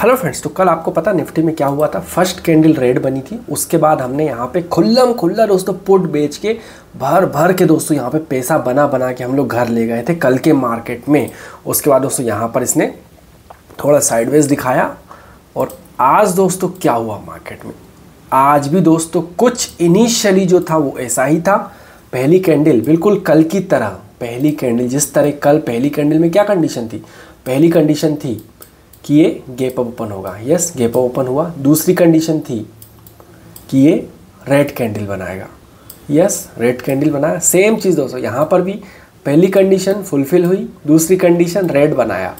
Hello friends तो कल आपको पता निफ्टी में क्या हुआ था? फ़र्स्ट कैंडल रेड बनी थी, उसके बाद हमने यहाँ पे खुल्लम खुल्ला दोस्तों पुट बेच के, भर भर के दोस्तों यहाँ पे पैसा बना बना के हम लोग घर ले गए थे कल के मार्केट में। उसके बाद दोस्तों यहाँ पर इसने थोड़ा साइडवेज दिखाया और आज दोस्तों क्या हुआ मार्केट में? आज भी दोस्तों कुछ इनिशियली जो था वो ऐसा ही था। पहली कैंडल बिल्कुल कल की तरह, पहली कैंडल जिस तरह कल पहली कैंडल में क्या कंडीशन थी? पहली कंडीशन थी कि ये गैप अप ओपन होगा। यस गैप अप ओपन हुआ। दूसरी कंडीशन थी कि ये रेड कैंडल बनाएगा। यस रेड कैंडल बनाया। सेम चीज़ दोस्तों, यहाँ पर भी पहली कंडीशन फुलफिल हुई, दूसरी कंडीशन रेड बनाया।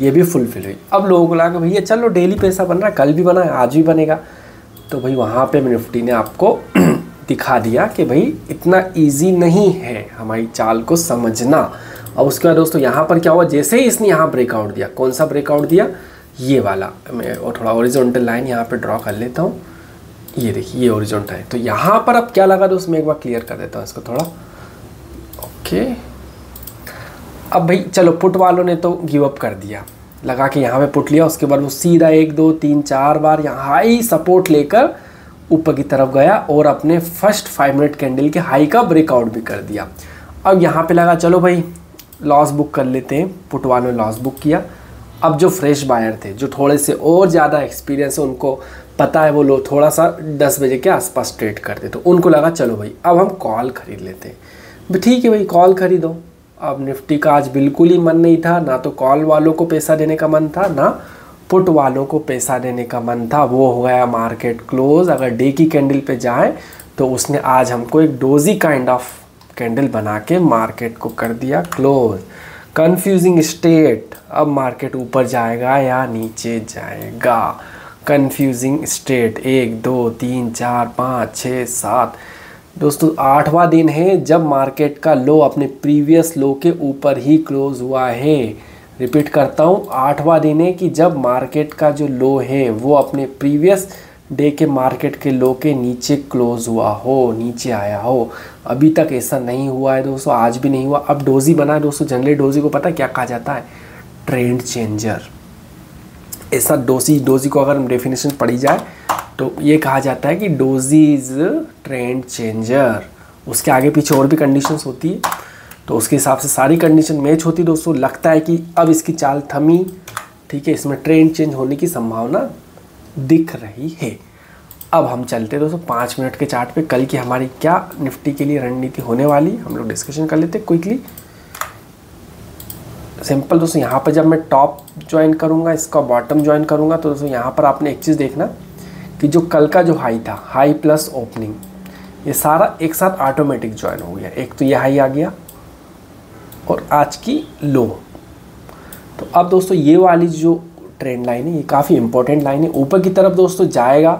ये भी फुलफिल हुई। अब लोगों को लगा भैया, चलो डेली पैसा बन रहा है, कल भी बना है आज भी बनेगा। तो भाई वहाँ पे निफ्टी ने आपको दिखा दिया कि भाई इतना इजी नहीं है हमारी चाल को समझना। और उसके बाद दोस्तों, यहाँ पर क्या हुआ? जैसे ही इसने यहाँ ब्रेकआउट दिया, कौन सा ब्रेकआउट दिया? ये वाला। मैं और थोड़ा ओरिजेंटल लाइन यहाँ पर ड्रॉ कर लेता हूँ। ये देखिए, ये ओरिजेंटल है तो यहाँ पर अब क्या लगा दोस्त? मैं एक बार क्लियर कर देता हूँ इसको थोड़ा। ओके अब भाई, चलो पुट वालों ने तो गिव अप कर दिया। लगा के यहाँ पे पुट लिया, उसके बाद वो सीधा एक, दो, तीन, चार बार यहाँ हाई सपोर्ट लेकर ऊपर की तरफ़ गया और अपने फ़र्स्ट फाइव मिनट कैंडल के हाई का ब्रेकआउट भी कर दिया। अब यहाँ पे लगा, चलो भाई लॉस बुक कर लेते हैं। पुट वालों लॉस बुक किया। अब जो फ्रेश बायर थे, जो थोड़े से और ज़्यादा एक्सपीरियंस है, उनको पता है वो लोग थोड़ा सा दस बजे के आसपास ट्रेड करते तो उनको लगा, चलो भाई, अब हम कॉल खरीद लेते हैं। ठीक है भाई कॉल खरीदो। अब निफ्टी का आज बिल्कुल ही मन नहीं था, ना तो कॉल वालों को पैसा देने का मन था, ना पुट वालों को पैसा देने का मन था। वो हो गया मार्केट क्लोज अगर डे की कैंडल पे जाए तो उसने आज हमको एक डोजी काइंड ऑफ़ कैंडल बना के मार्केट को कर दिया क्लोज कंफ्यूजिंग स्टेट अब मार्केट ऊपर जाएगा या नीचे जाएगा? कंफ्यूजिंग स्टेट एक, दो, तीन, चार, पाँच छः सात. दोस्तों, आठवां दिन है जब मार्केट का लो अपने प्रीवियस लो के ऊपर ही क्लोज हुआ है. रिपीट करता हूँ, आठवां दिन है कि जब मार्केट का जो लो है वो अपने प्रीवियस डे के मार्केट के लो के नीचे क्लोज हुआ हो, नीचे आया हो। अभी तक ऐसा नहीं हुआ है दोस्तों, आज भी नहीं हुआ। अब डोजी बना है दोस्तों जनरली डोजी को पता है क्या कहा जाता है? ट्रेंड चेंजर ऐसा डोजी डोजी को अगर डेफिनेशन पढ़ी जाए तो ये कहा जाता है कि डोजी इज़ ट्रेंड चेंजर उसके आगे पीछे और भी कंडीशन होती है। तो उसके हिसाब से सारी कंडीशन मैच होती दोस्तों। लगता है कि अब इसकी चाल थमी, ठीक है, इसमें ट्रेंड चेंज होने की संभावना दिख रही है। अब हम चलते दोस्तों पाँच मिनट के चार्ट पे। कल की हमारी क्या निफ्टी के लिए रणनीति होने वाली, हम लोग डिस्कशन कर लेते क्विकली सिंपल दोस्तों, यहाँ पर जब मैं टॉप ज्वाइन करूँगा, इसका बॉटम ज्वाइन करूँगा तो दोस्तों यहाँ पर आपने एक चीज़ देखना कि जो कल का जो हाई था हाई प्लस ओपनिंग ये सारा एक साथ ऑटोमेटिक ज्वाइन हो गया। एक तो ये हाई आ गया और आज की लो तो अब दोस्तों ये वाली जो ट्रेंड लाइन है, ये काफ़ी इंपॉर्टेंट लाइन है। ऊपर की तरफ़ दोस्तों जाएगा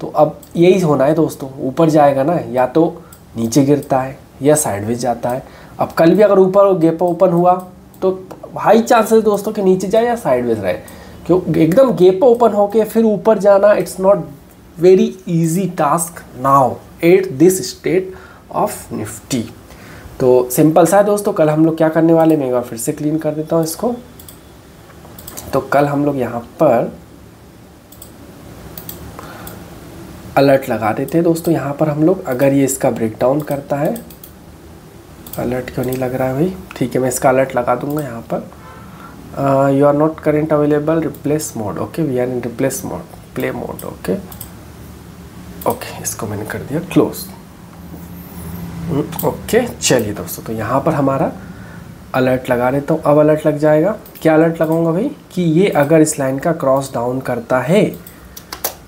तो अब यही होना है दोस्तों, ऊपर जाएगा ना, या तो नीचे गिरता है, या साइडवेज जाता है। अब कल भी अगर ऊपर गैप ओपन हुआ तो हाई चांसेस दोस्तों के नीचे जाए या साइडवेज रहे। क्यों, एकदम गैप ओपन होके फिर ऊपर जाना it's not very easy task now at this state of Nifty तो सिंपल सा है दोस्तों, कल हम लोग क्या करने वाले मैं एक बार फिर से क्लीन कर देता हूँ इसको। तो कल हम लोग यहाँ पर अलर्ट लगा देते हैं दोस्तों। यहाँ पर हम लोग अगर ये इसका ब्रेकडाउन करता है अलर्ट क्यों नहीं लग रहा है भाई? ठीक है, मैं इसका अलर्ट लगा दूँगा यहाँ पर। You are not current available replace mode okay we are in replace mode play mode okay okay इसको मैंने कर दिया क्लोज ओके चलिए दोस्तों तो यहाँ पर हमारा अलर्ट लगा देता हूँ अब अलर्ट लग जाएगा। क्या अलर्ट लगाऊँगा भाई? कि ये अगर इस लाइन का क्रॉस डाउन करता है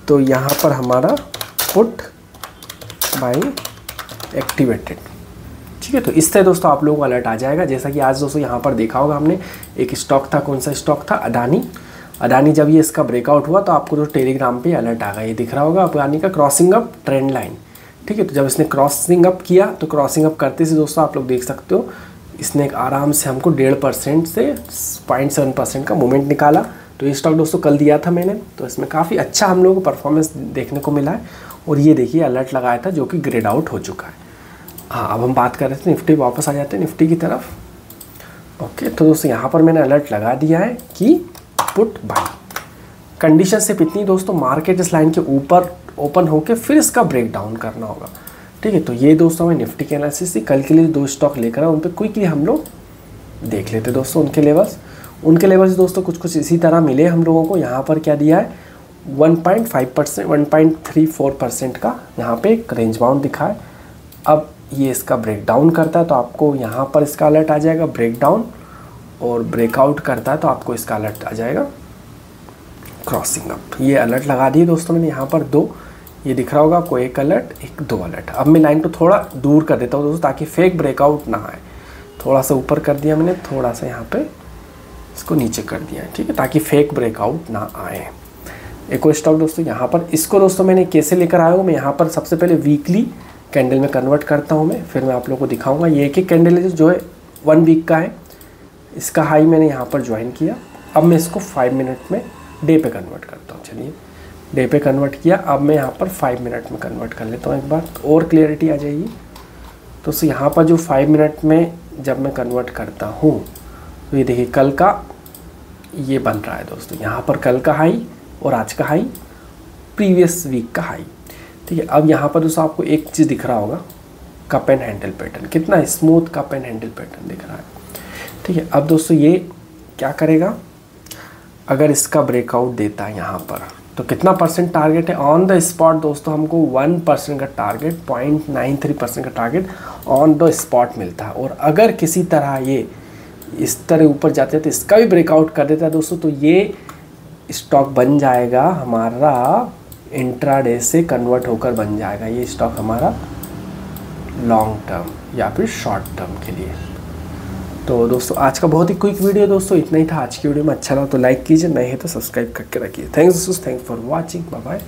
तो यहाँ पर हमारा पुट बाई एक्टिवेटेड ठीक है तो इस तरह दोस्तों आप लोगों को अलर्ट आ जाएगा। जैसा कि आज दोस्तों यहाँ पर देखा होगा हमने, एक स्टॉक था, कौन सा स्टॉक था? अडानी। अडानी जब ये इसका ब्रेकआउट हुआ तो आपको जो टेलीग्राम पे अलर्ट आ गया। ये दिख रहा होगा अडानी का क्रॉसिंग अप ट्रेंड लाइन ठीक है तो जब इसने क्रॉसिंग अप किया तो क्रॉसिंग अप करते से दोस्तों आप लोग देख सकते हो इसने एक आराम से हमको डेढ़ परसेंट से पॉइंट सेवन परसेंट का मूवमेंट निकाला। तो ये स्टॉक दोस्तों कल दिया था मैंने। तो इसमें काफ़ी अच्छा हम लोगों को परफॉर्मेंस देखने को मिला है। और ये देखिए अलर्ट लगाया था जो कि ग्रेड आउट हो चुका है। हाँ अब हम बात कर रहे थे निफ्टी वापस आ जाते हैं निफ्टी की तरफ़। ओके तो दोस्तों यहाँ पर मैंने अलर्ट लगा दिया है कि पुट बाई कंडीशन सिर्फ़ इतनी दोस्तों मार्केट इस लाइन के ऊपर ओपन होकर फिर इसका ब्रेक डाउन करना होगा। ठीक है तो ये दोस्तों हमें निफ्टी के एनालिसिस थी कल के लिए दो स्टॉक लेकर आए उन पर क्विकली हम लोग देख लेते दोस्तों उनके लेवल्स उनके लेवल्स दोस्तों कुछ कुछ इसी तरह मिले हम लोगों को, यहाँ पर क्या दिया है? 1.5 परसेंट वन परसेंट का यहाँ पे एक रेंज बाउंड दिखा है। अब ये इसका ब्रेक डाउन करता है तो आपको यहाँ पर इसका अलर्ट आ जाएगा ब्रेक डाउन और ब्रेकआउट करता है तो आपको इसका अलर्ट आ जाएगा। क्रॉसिंग अप ये अलर्ट लगा दिए दोस्तों मैंने यहाँ पर दो। ये दिख रहा होगा आपको एक अलर्ट, एक दो अलर्ट। अब मैं लाइन को थोड़ा दूर कर देता हूँ दोस्तों, ताकि फेक ब्रेकआउट ना आए। थोड़ा सा ऊपर कर दिया मैंने, थोड़ा सा यहाँ पे इसको नीचे कर दिया है, ठीक है? ताकि फेक ब्रेकआउट ना आए। एक और स्टॉक दोस्तों, यहाँ पर इसको दोस्तों मैंने कैसे लेकर आया हूँ? मैं यहाँ पर सबसे पहले वीकली कैंडल में कन्वर्ट करता हूँ मैं, फिर मैं आप लोगों को दिखाऊँगा। ये एक कैंडल जो है वन वीक का है। इसका हाई मैंने यहाँ पर ज्वाइन किया। अब मैं इसको फाइव मिनट में डे पे कन्वर्ट करता हूँ, चलिए। डे पे कन्वर्ट किया। अब मैं यहाँ पर फाइव मिनट में कन्वर्ट कर लेता हूँ एक बार। और क्लियरिटी आ जाएगी। तो सो यहाँ पर जो फाइव मिनट में जब मैं कन्वर्ट करता हूँ तो ये देखिए, कल का ये बन रहा है दोस्तों। यहाँ पर कल का हाई और आज का हाई प्रीवियस वीक का हाई ठीक है, अब यहाँ पर दोस्तों आपको एक चीज़ दिख रहा होगा कप एंड हैंडल पैटर्न कितना smooth cup and handle pattern दिख रहा है। ठीक है, अब दोस्तों ये क्या करेगा? अगर इसका ब्रेकआउट देता है यहाँ पर तो कितना परसेंट टारगेट है? ऑन द स्पॉट दोस्तों, हमको वन परसेंट का target point nine three percent का टारगेट ऑन द स्पॉट मिलता है। और अगर किसी तरह ये इस तरह ऊपर जाते हैं तो इसका भी ब्रेकआउट कर देता है दोस्तों। तो ये स्टॉक बन जाएगा, हमारा इंट्राडे से कन्वर्ट होकर बन जाएगा ये स्टॉक हमारा लॉन्ग टर्म या फिर शॉर्ट टर्म के लिए। तो दोस्तों, आज का बहुत ही क्विक वीडियो दोस्तों। इतना ही था आज की वीडियो में। अच्छा लगा तो लाइक कीजिए नहीं है तो सब्सक्राइब करके रखिए। थैंक्स दोस्तों thanks for watching bye bye